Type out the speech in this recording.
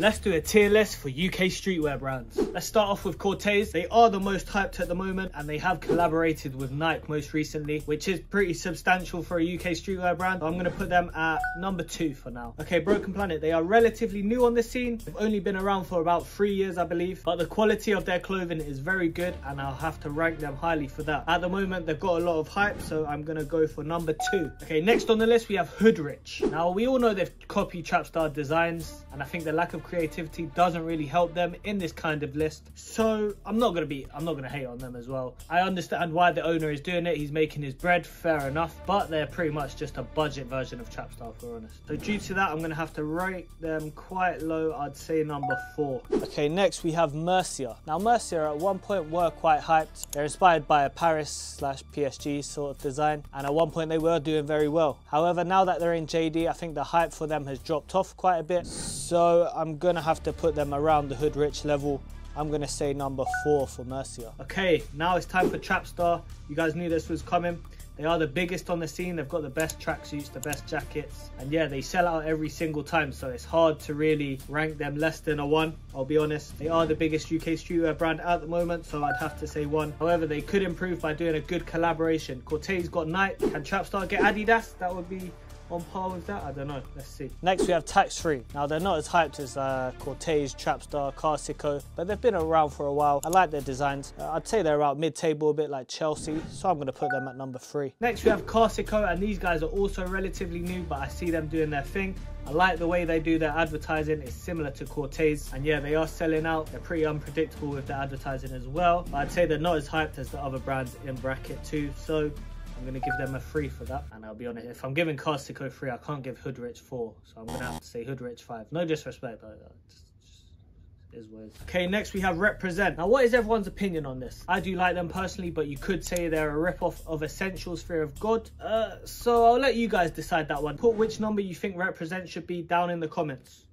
let's do a tier list for UK streetwear brands. Let's start off with Corteiz. They are the most hyped at the moment and they have collaborated with Nike most recently, which is pretty substantial for a UK streetwear brand. I'm gonna put them at number two for now. Okay, Broken Planet, they are relatively new on the scene. They've only been around for about three years, I believe, but the quality of their clothing is very good and I'll have to rank them highly for that. At the moment, they've got a lot of hype, so I'm gonna go for number two. Okay, next on the list, we have Hoodrich. Now, we all know they've copied Trapstar designs and I think the lack of creativity doesn't really help them in this kind of list. So I'm not gonna be, I'm not gonna hate on them as well. I understand why the owner is doing it. He's making his bread, fair enough, but they're pretty much just a budget version of Trapstar, for honest. So due to that, I'm gonna have to rate them quite low. I'd say number four. Okay, next we have Mercier. Now Mercier at one point were quite hyped. They're inspired by a Paris slash PSG sort of design, and at one point they were doing very well. However, now that they're in JD, I think the hype for them has dropped off quite a bit. So I'm gonna have to put them around the Hoodrich level. I'm gonna say number four for Mercier. Okay, now it's time for Trapstar. You guys knew this was coming. They are the biggest on the scene. They've got the best tracksuits, the best jackets. And yeah, they sell out every single time. So it's hard to really rank them less than a one. I'll be honest. They are the biggest UK streetwear brand at the moment. So I'd have to say one. However, they could improve by doing a good collaboration. Corteiz got Nike. Can Trapstar get Adidas? That would be on par with that? I don't know. Let's see. Next, we have Tax Free. Now, they're not as hyped as uh, Corteiz, Trapstar, Carsicko, but they've been around for a while. I like their designs. Uh, I'd say they're about mid-table, a bit like Chelsea, so I'm going to put them at number three. Next, we have Carsicko, and these guys are also relatively new, but I see them doing their thing. I like the way they do their advertising. It's similar to Corteiz. And yeah, they are selling out. They're pretty unpredictable with their advertising as well. But I'd say they're not as hyped as the other brands in bracket too. So I'm going to give them a 3 for that. And I'll be honest, if I'm giving Carsicko 3, I can't give Hoodrich 4. So I'm going to have to say Hoodrich 5. No disrespect, but just, just is what. Okay, next we have Represent. Now, what is everyone's opinion on this? I do like them personally, but you could say they're a rip-off of Essentials Fear of God. Uh, so I'll let you guys decide that one. Put which number you think Represent should be down in the comments.